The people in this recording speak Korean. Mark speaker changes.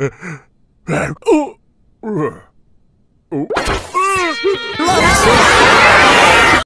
Speaker 1: 어? 어? 어? 어?